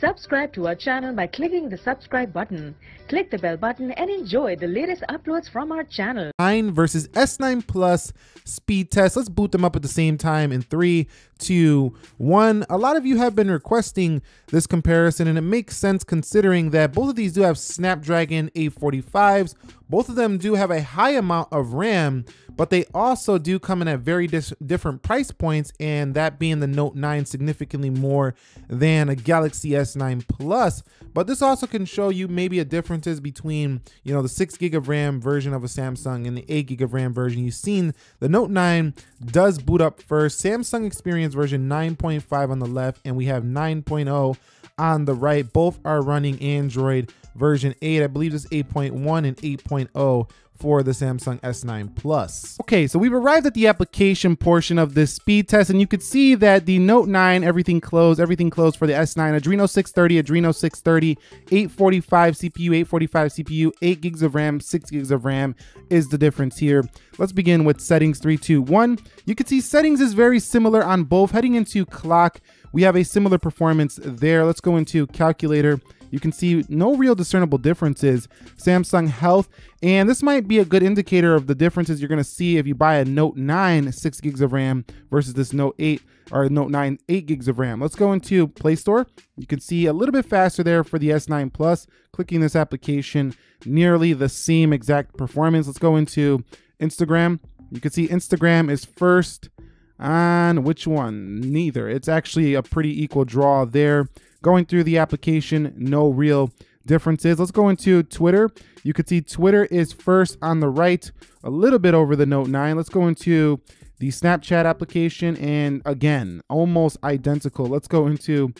Subscribe to our channel by clicking the subscribe button. Click the bell button and enjoy the latest uploads from our channel. 9 versus S9 Plus speed test. Let's boot them up at the same time in 3, to one. A lot of you have been requesting this comparison, and it makes sense considering that both of these do have Snapdragon 845s. Both of them do have a high amount of RAM, but they also do come in at very different price points, and that being the Note 9 significantly more than a Galaxy S9 Plus, but this also can show you maybe a differences between, you know, the 6 gig of RAM version of a Samsung and the 8 gig of RAM version. You've seen the Note 9 does boot up first. Samsung Experience version 9.5 on the left, and we have 9.0 on the right. Both are running Android version 8. I believe it's 8.1 and 8.0 for the Samsung S9 Plus. Okay, so we've arrived at the application portion of this speed test, and you could see that the Note 9, everything closed, everything closed for the S9, Adreno 630, Adreno 630, 845 CPU, 845 CPU, 8 gigs of RAM, 6 gigs of RAM is the difference here. Let's begin with settings, 3, 2, 1. You can see settings is very similar on both. Heading into clock, we have a similar performance there. Let's go into calculator you can see no real discernible differences. Samsung Health, and this might be a good indicator of the differences you're going to see if you buy a Note 9 6 gigs of RAM versus this Note 8 or Note 9 8 gigs of RAM. Let's go into Play Store. You can see a little bit faster there for the S9 Plus. Clicking this application, nearly the same exact performance. Let's go into Instagram. You can see Instagram is first on which one? Neither. It's actually a pretty equal draw there. Going through the application, no real differences. Let's go into Twitter. You can see Twitter is first on the right, a little bit over the Note 9. Let's go into the Snapchat application, and again, almost identical. Let's go into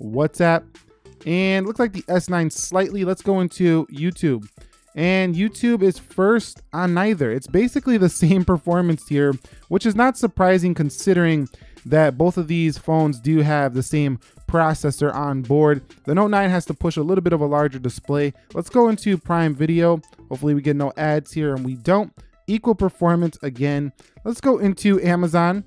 WhatsApp, and looks like the S9 slightly. Let's go into YouTube. And YouTube is first on neither. It's basically the same performance here, which is not surprising considering that both of these phones do have the same processor on board. The Note 9 has to push a little bit of a larger display. Let's go into Prime Video. Hopefully we get no ads here and we don't. Equal performance again. Let's go into Amazon.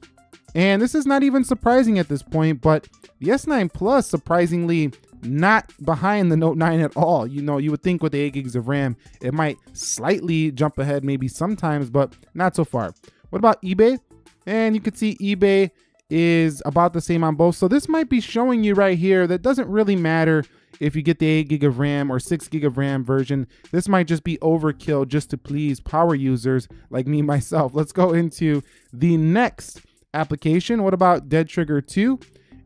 And this is not even surprising at this point, but the S9 Plus surprisingly not behind the Note 9 at all. You know, you would think with the 8 gigs of RAM, it might slightly jump ahead maybe sometimes, but not so far. What about eBay? And you can see eBay is about the same on both. So this might be showing you right here that doesn't really matter if you get the 8 gig of RAM or 6 gig of RAM version. This might just be overkill just to please power users like me myself. Let's go into the next application. What about Dead Trigger 2?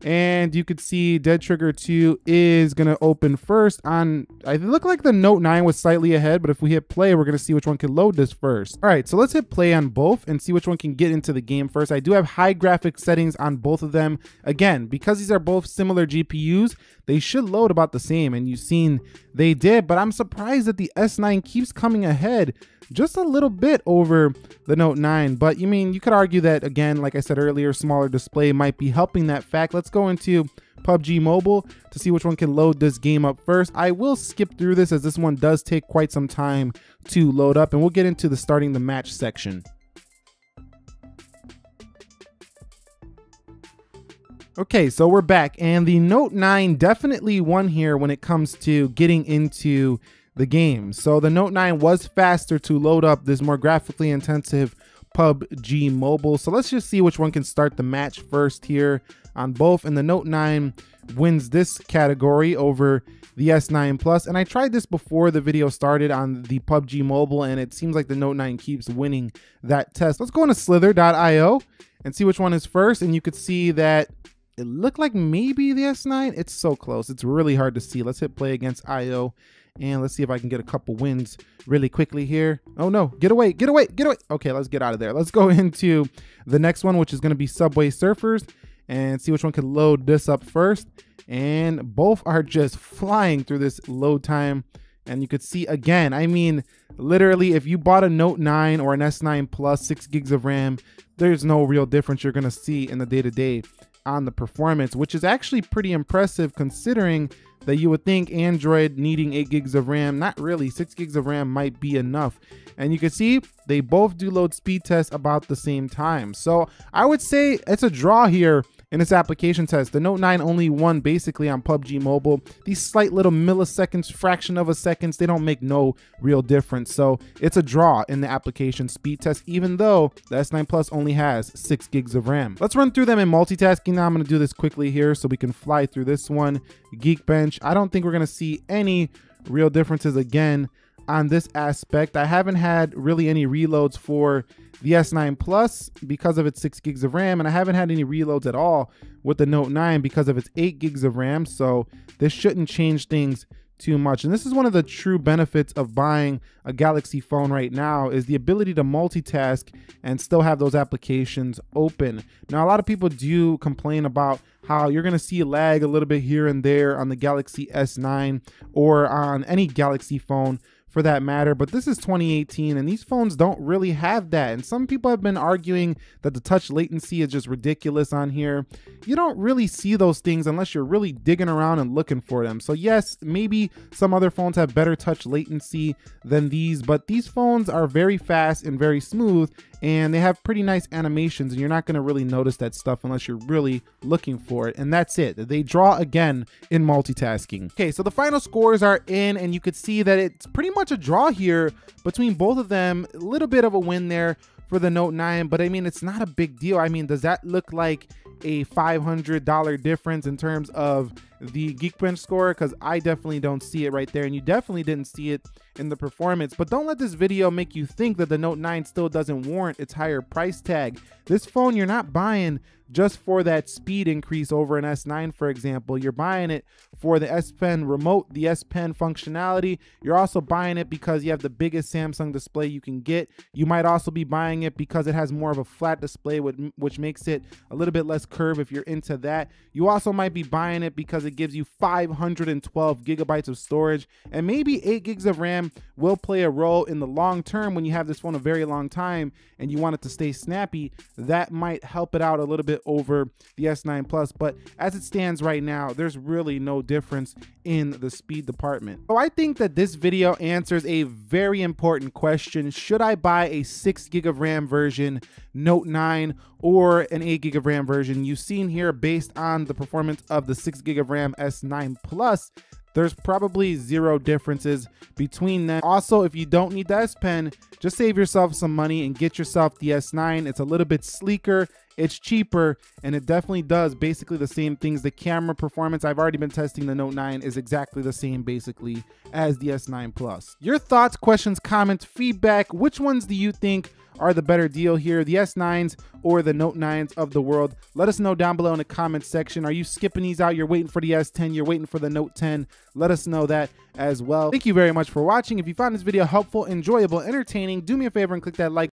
And you could see Dead Trigger 2 is going to open first on, I look like the Note 9 was slightly ahead, but if we hit play, we're going to see which one can load this first. All right, so let's hit play on both and see which one can get into the game first. I do have high graphic settings on both of them. Again, because these are both similar GPUs, they should load about the same, and you've seen they did, but I'm surprised that the S9 keeps coming ahead just a little bit over the Note 9. But you mean, you could argue that, again, like I said earlier, smaller display might be helping that fact. Let's go into PUBG Mobile to see which one can load this game up first. I will skip through this as this one does take quite some time to load up, and we'll get into the starting the match section. Okay, so we're back, and the Note 9 definitely won here when it comes to getting into the game. So the Note 9 was faster to load up this more graphically intensive PUBG Mobile. So let's just see which one can start the match first here on both. And the Note 9 wins this category over the S9 Plus. And I tried this before the video started on the PUBG Mobile, and it seems like the Note 9 keeps winning that test. Let's go into slither.io and see which one is first. And you could see that it looked like maybe the S9. It's so close. It's really hard to see. Let's hit play against IO and let's see if I can get a couple wins really quickly here. Oh no, get away, get away, get away. Okay, let's get out of there. Let's go into the next one, which is gonna be Subway Surfers and see which one can load this up first. And both are just flying through this load time. And you could see again, I mean, literally, if you bought a Note 9 or an S9 Plus, 6 gigs of RAM, there's no real difference you're going to see in the day to day on the performance, which is actually pretty impressive considering that you would think Android needing 8 gigs of RAM, not really, 6 gigs of RAM might be enough. And you can see they both do load speed tests about the same time. So I would say it's a draw here in this application test. The Note 9 only won basically on PUBG Mobile. These slight little milliseconds, fraction of a seconds, they don't make no real difference. So it's a draw in the application speed test, even though the S9 Plus only has six gigs of RAM. Let's run through them in multitasking now. I'm gonna do this quickly here so we can fly through this one. Geekbench, I don't think we're gonna see any real differences again on this aspect. I haven't had really any reloads for the S9 Plus because of its 6 gigs of RAM, and I haven't had any reloads at all with the Note 9 because of its 8 gigs of RAM, so this shouldn't change things too much. And this is one of the true benefits of buying a Galaxy phone right now is the ability to multitask and still have those applications open. Now, a lot of people do complain about how you're going to see a lag a little bit here and there on the Galaxy S9 or on any Galaxy phone for that matter. But this is 2018 and these phones don't really have that. And some people have been arguing that the touch latency is just ridiculous on here. You don't really see those things unless you're really digging around and looking for them. So yes, maybe some other phones have better touch latency than these, but these phones are very fast and very smooth and they have pretty nice animations and you're not going to really notice that stuff unless you're really looking for it and that's it. They draw again in multitasking. Okay so the final scores are in and you could see that it's pretty much a draw here between both of them. A little bit of a win there for the note 9 but i mean it's not a big deal. I mean does that look like a $500 difference in terms of the Geekbench score because I definitely don't see it right there and you definitely didn't see it in the performance. But don't let this video make you think that the Note 9 still doesn't warrant its higher price tag. This phone you're not buying just for that speed increase over an S9, for example. You're buying it for the S Pen remote, the S Pen functionality. You're also buying it because you have the biggest Samsung display you can get. You might also be buying it because it has more of a flat display, which makes it a little bit less curve if you're into that. You also might be buying it because it gives you 512 gigabytes of storage and maybe 8 gigs of RAM will play a role in the long term when you have this phone a very long time and you want it to stay snappy. That might help it out a little bit over the S9 Plus, but as it stands right now, there's really no difference in the speed department. So I think that this video answers a very important question. Should I buy a 6 gig of RAM version Note 9 or an 8 gig of RAM version? You've seen here based on the performance of the 6 gig of RAM S9 Plus there's probably zero differences between them. Also, if you don't need the S Pen, just save yourself some money and get yourself the S9. It's a little bit sleeker, it's cheaper, and it definitely does basically the same things. The camera performance, I've already been testing the Note 9, is exactly the same basically as the S9 Plus. Your thoughts, questions, comments, feedback, which ones do you think are the better deal here, the S9s or the Note 9s of the world? Let us know down below in the comments section. Are you skipping these out? You're waiting for the S10, you're waiting for the Note 10. Let us know that as well. Thank you very much for watching. If you found this video helpful, enjoyable, entertaining, do me a favor and click that like